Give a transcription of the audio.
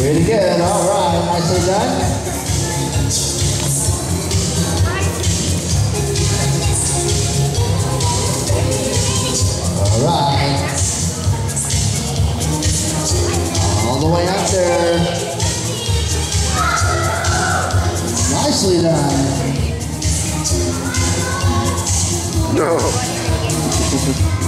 Pretty good, all right, nicely done. All right. All the way up there. Nicely done. No.